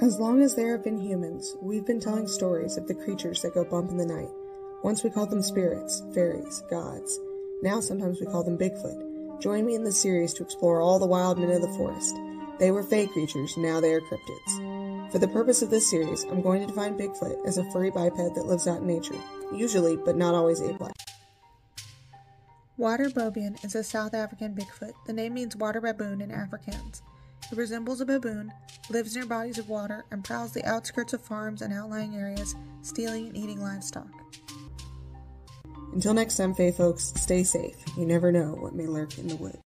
As long as there have been humans, we've been telling stories of the creatures that go bump in the night. Once we called them spirits, fairies, gods. Now sometimes we call them Bigfoot. Join me in this series to explore all the wild men of the forest. They were fey creatures, now they are cryptids. For the purpose of this series, I'm going to define Bigfoot as a furry biped that lives out in nature, usually but not always ape-like. Waterbobbejan is a South African Bigfoot. The name means water baboon in Afrikaans. It resembles a baboon, lives near bodies of water, and prowls the outskirts of farms and outlying areas, stealing and eating livestock. Until next time, Fae folks, stay safe. You never know what may lurk in the woods.